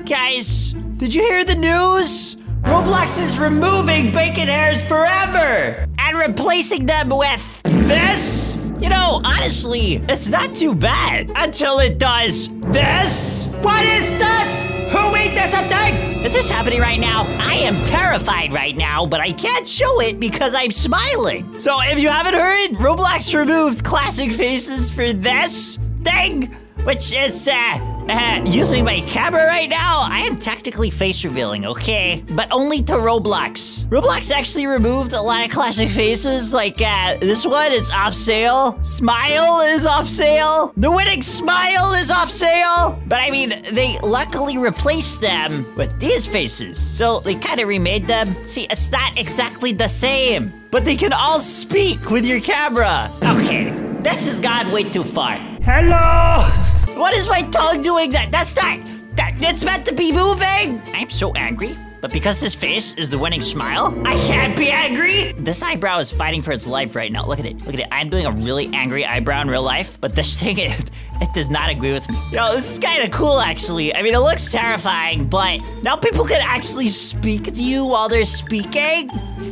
guys, did you hear the news? Roblox is removing bacon hairs forever and replacing them with this. You know, honestly, it's not too bad until it does this. What is this? Who made this thing? Is this happening right now? I am terrified right now, but I can't show it because I'm smiling. So if you haven't heard, Roblox removed classic faces for this thing, which is uh, uh, using my camera right now, I am technically face revealing, okay? But only to Roblox. Roblox actually removed a lot of classic faces, like uh, this one is off sale. Smile is off sale. The winning smile is off sale. But I mean, they luckily replaced them with these faces. So they kind of remade them. See, it's not exactly the same, but they can all speak with your camera. Okay, this has gone way too far. Hello! What is my tongue doing that? That's not. That, it's meant to be moving! I'm so angry. But because this face is the winning smile, I can't be angry! This eyebrow is fighting for its life right now. Look at it. Look at it. I'm doing a really angry eyebrow in real life, but this thing, it, it does not agree with me. You know, this is kind of cool, actually. I mean, it looks terrifying, but now people can actually speak to you while they're speaking?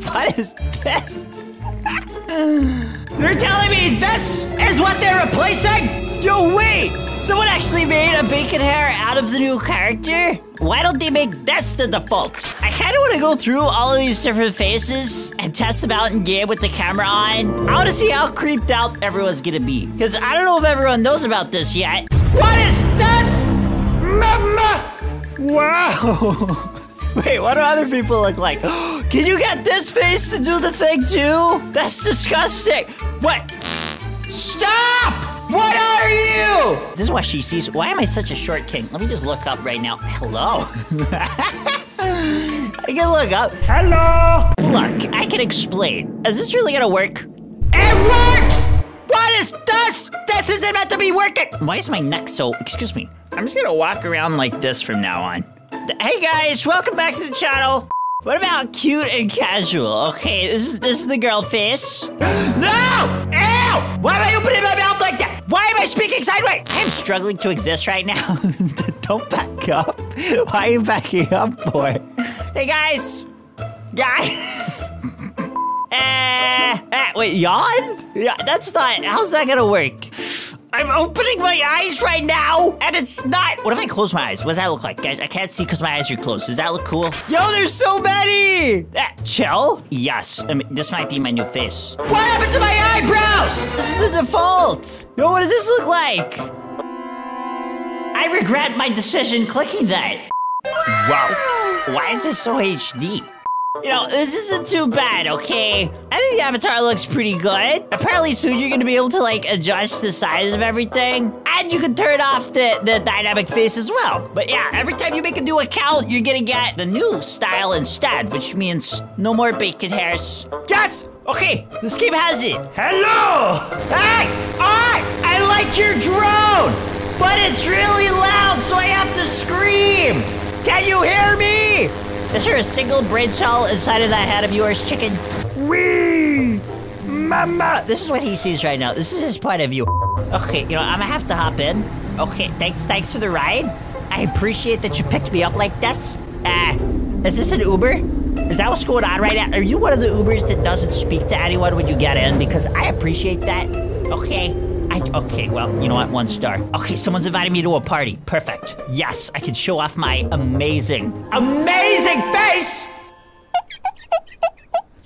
What is this? You're telling me this is what they're replacing? Yo, wait! Someone actually made a bacon hair out of the new character? Why don't they make this the default? I kind of want to go through all of these different faces and test them out in game with the camera on. I want to see how creeped out everyone's gonna be. Because I don't know if everyone knows about this yet. What is this? Mama! Wow! Wait, what do other people look like? Can you get this face to do the thing too? That's disgusting. What? Stop! What are you? This is what she sees. Why am I such a short king? Let me just look up right now. Hello. I can look up. Hello! Look, I can explain. Is this really gonna work? It works! What is this? This isn't meant to be working! Why is my neck so... Excuse me. I'm just gonna walk around like this from now on. Hey guys, welcome back to the channel. What about cute and casual? Okay, this is this is the girl face. no! Ew! Why am I opening my mouth like that? Why am I speaking sideways? I am struggling to exist right now. Don't back up. Why are you backing up for? Hey guys! Guy! uh, uh, wait, yawn? Yeah, that's not. How's that gonna work? I'm opening my eyes right now, and it's not. What if I close my eyes? What does that look like, guys? I can't see because my eyes are closed. Does that look cool? Yo, there's so many. Uh, chill? Yes. I mean, this might be my new face. What happened to my eyebrows? This is the default. Yo, what does this look like? I regret my decision clicking that. Wow. Why is this so HD? You know, this isn't too bad, okay? I think the avatar looks pretty good. Apparently soon you're gonna be able to, like, adjust the size of everything. And you can turn off the, the dynamic face as well. But yeah, every time you make a new account, you're gonna get the new style instead, which means no more bacon hairs. Yes! Okay, this game has it. Hello! Hey! I, I like your drone! But it's really loud, so I have to scream! Can you hear me? Is there a single brain cell inside of that head of yours, chicken? Wee! Mama! This is what he sees right now. This is his point of view. Okay, you know, I'm gonna have to hop in. Okay, thanks thanks for the ride. I appreciate that you picked me up like this. Uh, is this an Uber? Is that what's going on right now? Are you one of the Ubers that doesn't speak to anyone when you get in? Because I appreciate that. Okay. I, okay, well, you know what? One star. Okay, someone's inviting me to a party. Perfect. Yes, I can show off my amazing, amazing face!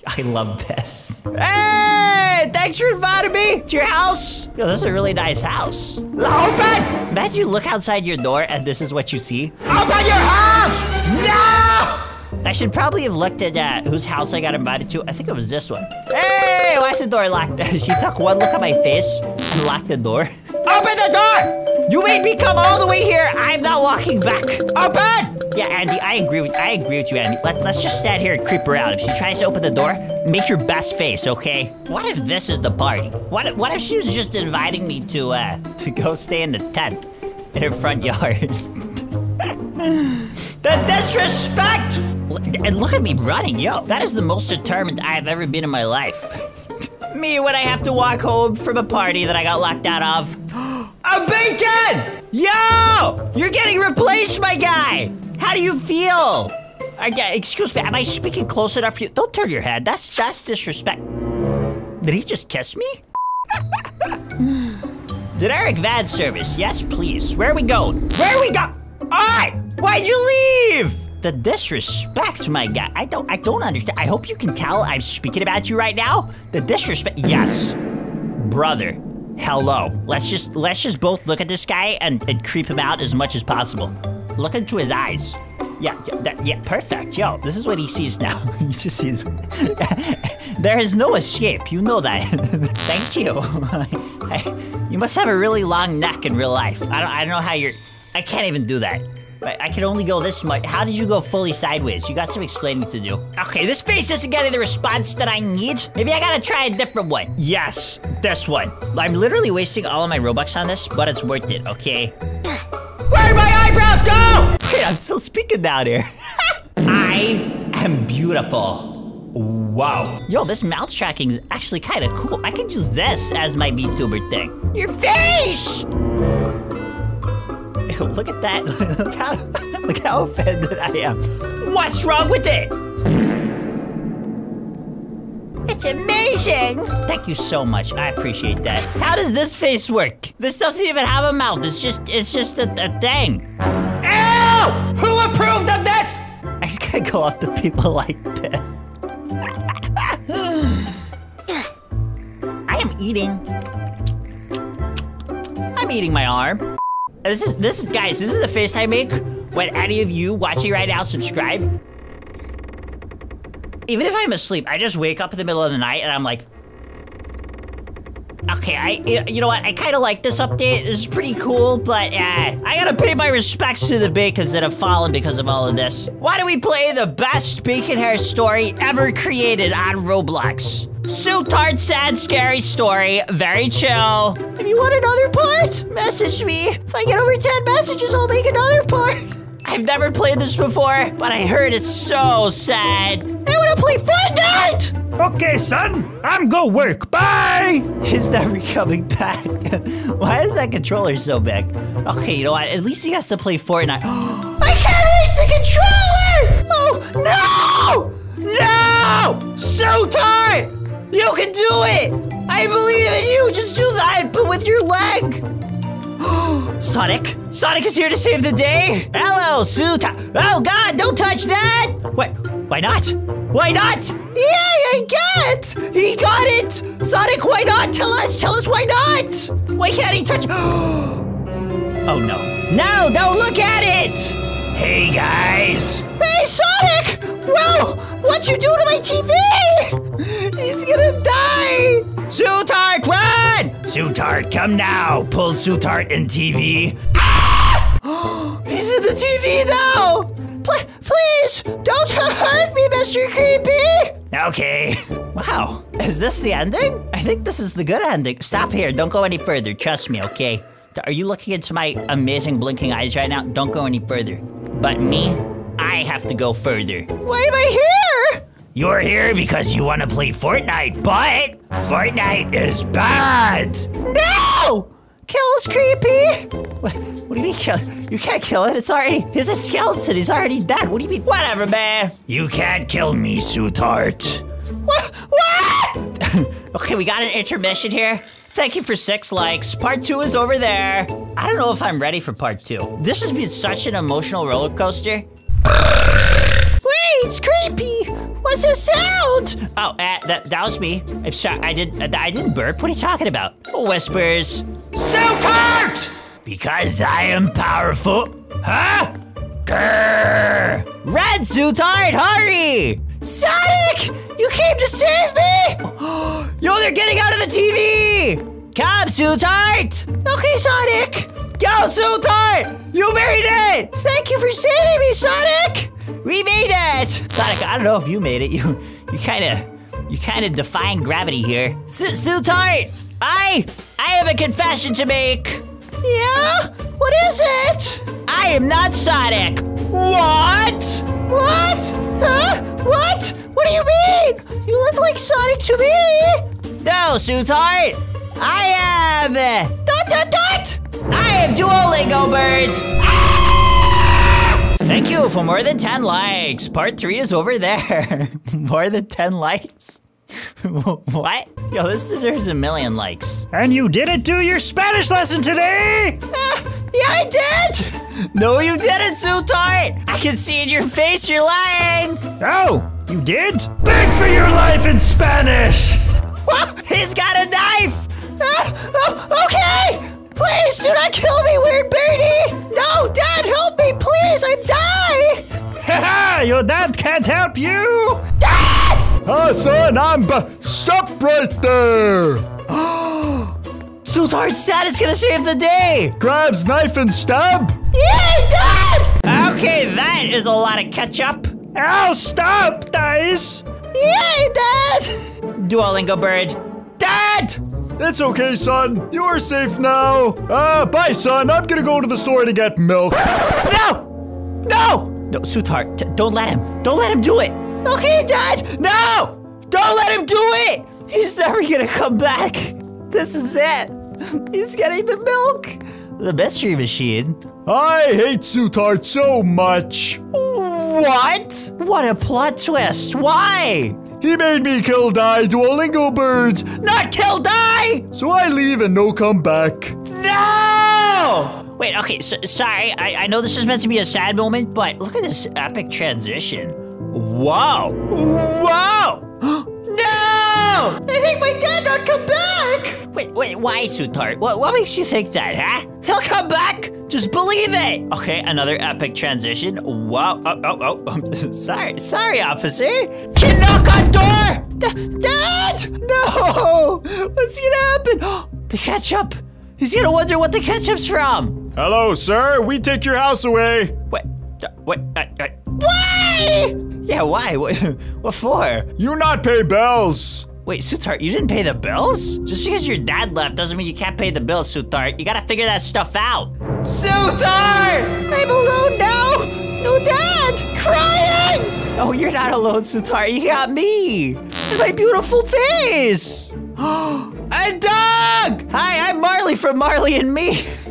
I love this. Hey! Thanks for inviting me to your house. Yo, this is a really nice house. Open! Imagine you look outside your door and this is what you see. Open your house! No! I should probably have looked at uh, whose house I got invited to. I think it was this one. Hey, why is the door locked? she took one look at my face locked the door. Open the door! You made me come all the way here. I'm not walking back. Open! Yeah, Andy, I agree with I agree with you, Andy. Let, let's just stand here and creep her out. If she tries to open the door, make your best face, okay? What if this is the party? What what if she was just inviting me to uh to go stay in the tent in her front yard? the disrespect! And look at me running, yo. That is the most determined I have ever been in my life. Me when I have to walk home from a party that I got locked out of. a bacon! Yo! You're getting replaced, my guy! How do you feel? I, excuse me, am I speaking close enough for you? Don't turn your head. That's that's disrespect. Did he just kiss me? Generic van service, yes please. Where are we going? Where are we go? Alright! Why'd you leave? The disrespect, my guy. I don't I don't understand. I hope you can tell I'm speaking about you right now. The disrespect yes. Brother, hello. Let's just let's just both look at this guy and, and creep him out as much as possible. Look into his eyes. Yeah, that, yeah, perfect. Yo, this is what he sees now. he just sees. there is no escape. You know that. Thank you. you must have a really long neck in real life. I don't. I don't know how you're. I can't even do that. I, I can only go this much. How did you go fully sideways? You got some explaining to do. Okay, this face isn't getting the response that I need. Maybe I gotta try a different one. Yes, this one. I'm literally wasting all of my Robux on this, but it's worth it, okay? Where'd my eyebrows go? Wait, I'm still speaking down here. I am beautiful. Wow. Yo, this mouth tracking is actually kind of cool. I could use this as my VTuber thing. Your face! Look at that. look, how, look how offended I am. What's wrong with it? It's amazing! Thank you so much. I appreciate that. How does this face work? This doesn't even have a mouth. It's just it's just a, a thing. Ew! Who approved of this? I just gotta go off the people like this. I am eating. I'm eating my arm. This is this is guys, this is the face I make when any of you watching right now subscribe. Even if I'm asleep, I just wake up in the middle of the night and I'm like, Okay, I you know what? I kind of like this update. This is pretty cool, but uh, I gotta pay my respects to the bacons that have fallen because of all of this. Why do we play the best bacon hair story ever created on Roblox? Sootard sad scary story, very chill. If you want another part, message me. If I get over 10 messages, I'll make another part. I've never played this before, but I heard it's so sad. I wanna play Fortnite! Okay, son, I'm go work. Bye. He's never coming back. Why is that controller so big? Okay, you know what? At least he has to play Fortnite. I can't reach the controller! Oh, no! No! So tight! You can do it! I believe in you! Just do that, but with your leg! Sonic? Sonic is here to save the day! Hello, Suta! Oh god, don't touch that! Wait, why not? Why not? Yeah, I get! It! He got it! Sonic, why not? Tell us, tell us why not! Why can't he touch- Oh no. No, don't look at it! Hey guys! Hey Sonic! Whoa! What'd you do to my TV? He's gonna die! Sutart, run! Sutart, come now! Pull Sutart in TV. Ah! He's in the TV now! Pl please, don't hurt me, Mr. Creepy! Okay. Wow, is this the ending? I think this is the good ending. Stop here, don't go any further, trust me, okay? Are you looking into my amazing blinking eyes right now? Don't go any further. But me, I have to go further. Why am I here? You're here because you want to play Fortnite, but Fortnite is bad. No! Kill's creepy. What, what do you mean kill? You can't kill it. It's already. He's a skeleton. He's already dead. What do you mean? Whatever, man. You can't kill me, Sutart. What? What? okay, we got an intermission here. Thank you for six likes. Part two is over there. I don't know if I'm ready for part two. This has been such an emotional roller coaster. Wait, it's creepy. What's the sound? Oh, uh, that, that was me. I'm sorry. I did. Uh, I didn't burp. What are you talking about? Whispers. Siltart! Because I am powerful. Huh? Grrr. Red Zutard, hurry! Sonic! You came to save me! Yo, they're getting out of the TV! Come, Zutard! Okay, Sonic! Go, Zutard! You made it! Thank you for saving me, Sonic! We made it! Sonic, I don't know if you made it. You you kinda you kinda defying gravity here. Zutard! I I have a confession to make! Yeah? What is it? I am not Sonic! What? What? Huh? What? What do you mean? You look like Sonic to me! No, Sutart! I am... Dot dot dot! I am Duolingo Bird! Ah! Thank you, for more than 10 likes. Part 3 is over there. more than 10 likes? what? Yo, this deserves a million likes. And you didn't do your Spanish lesson today? Ah, yeah, I did! No, you didn't, Zootart! I can see in your face you're lying! Oh, you did? Beg for your life in Spanish! What? He's got a knife! Ah, oh, okay! Please do not kill me, weird birdie! No, Dad, help me, please! I'm dying! Haha, your dad can't help you! Dad! Ah, son, I'm b- Stop right there! Sultan's dad is gonna save the day! Grabs knife and stab! Yay, Dad! Okay, that is a lot of ketchup. Ow, stop, Dice! Yay, Dad! Duolingo bird. Dad! It's okay, son. You are safe now. Uh, bye, son. I'm gonna go to the store to get milk. No! No! No, Sutar, don't let him. Don't let him do it. Okay, Dad. No! Don't let him do it! He's never gonna come back. This is it. He's getting the milk. The mystery machine. I hate Sutart so much. What? What a plot twist. Why? He made me kill die Duolingo birds. Not kill die! So I leave and no come back. No! Wait, okay, so, sorry. I, I know this is meant to be a sad moment, but look at this epic transition. Whoa! Whoa! no! I think my dad not come back! Wait, wait, why, Sutart? What, what makes you think that, huh? He'll come back! Just believe it! Okay, another epic transition. Wow. Oh, oh, oh. sorry, sorry, officer. Kid knock on door! D Dad! No! What's gonna happen? the ketchup! He's gonna wonder what the ketchup's from! Hello, sir. We take your house away. What? What? Uh, uh, why? Yeah, why? What, what for? You not pay bills. Wait, Sutart, you didn't pay the bills? Just because your dad left doesn't mean you can't pay the bills, Sutart. You gotta figure that stuff out. Sutart! I'm alone now! No dad! Crying! Oh, you're not alone, Sutart. You got me! My beautiful face! A dog! Hi, I'm Marley from Marley and Me.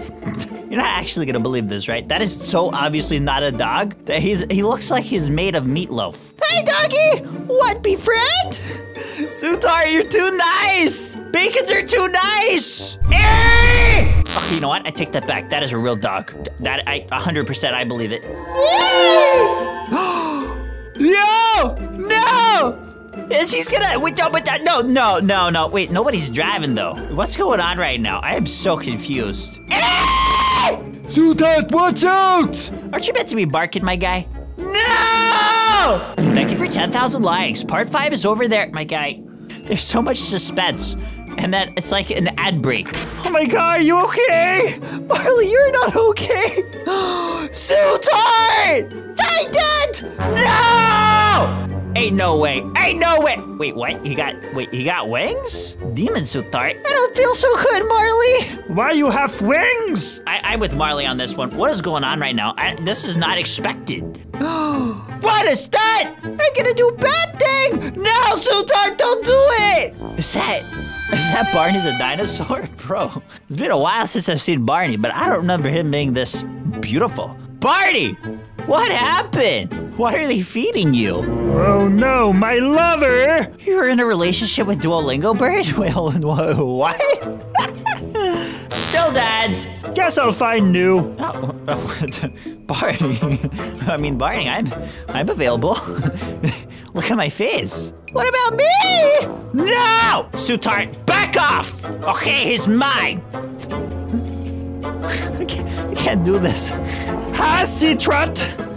You're not actually gonna believe this, right? That is so obviously not a dog. That he's he looks like he's made of meatloaf. Hi, doggy! What, befriend? Sutar, you're too nice! Bacons are too nice! Eh! Okay, you know what? I take that back. That is a real dog. That I 100% I believe it. Yo! No! Is he's gonna wait? No, but no, no, no, no. Wait, nobody's driving though. What's going on right now? I am so confused. Sutat, watch out! Aren't you meant to be barking, my guy? No! Thank you for 10,000 likes. Part 5 is over there, my guy. There's so much suspense. And then it's like an ad break. Oh my god, are you okay? Marley, you're not okay. Sutar! Die dead! No! Ain't no way. Ain't no way. Wait, what? You got wait, you got wings? Demon Sutar. I don't feel so good, Marley. Why you have wings? I, am with Marley on this one. What is going on right now? I, this is not expected. what is that? I'm gonna do bad thing. No, Sutar, don't do it. Is that is that Barney the dinosaur? Bro, it's been a while since I've seen Barney, but I don't remember him being this beautiful. Barney! What happened? What are they feeding you? Oh no, my lover! You're in a relationship with Duolingo Bird? Well, what? Still dads. Guess I'll find new. Oh, oh Barney. I mean, Barney, I'm, I'm available. Look at my face. What about me? No! Sutart, back off! Okay, he's mine. I can't, I can't do this. Um.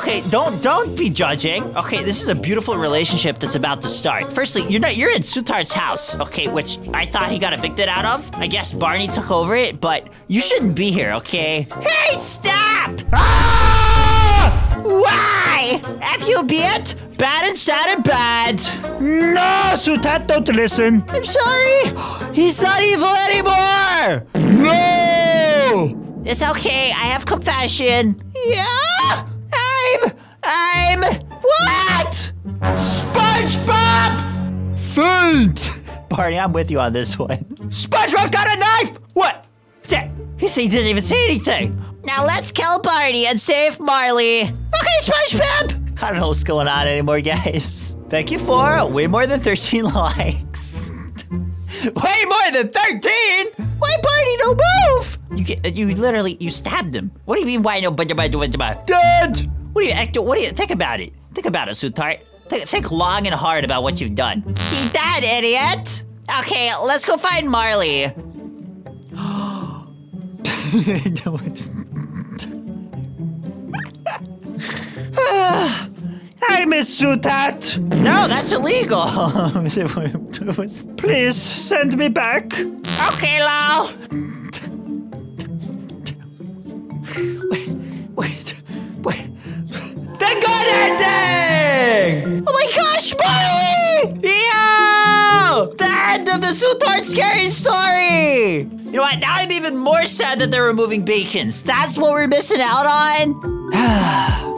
Okay, don't don't be judging. Okay, this is a beautiful relationship that's about to start. Firstly, you're not you're in Sutar's house. Okay, which I thought he got evicted out of. I guess Barney took over it, but you shouldn't be here. Okay. Hey, stop! Ah! Why? F you be it. Bad and sad and bad. No, Sutat, don't listen. I'm sorry. He's not evil anymore. No! It's okay. I have compassion. Yeah? I'm. What? SpongeBob! Faint! Barney, I'm with you on this one. SpongeBob's got a knife! What? He he didn't even say anything. Now let's kill Barney and save Marley. Okay, SpongeBob. I don't know what's going on anymore, guys. Thank you for way more than 13 likes. way more than 13? Why Barney no move? You get, you literally you stabbed him. What do you mean why no Dead! What do you act? What do you think about it? Think about it, Sweetheart. Think, think long and hard about what you've done. He's dead, idiot. Okay, let's go find Marley. I miss Sutat. No, that's illegal. Please send me back. okay, Lau. Scary story! You know what? Now I'm even more sad that they're removing beacons. That's what we're missing out on?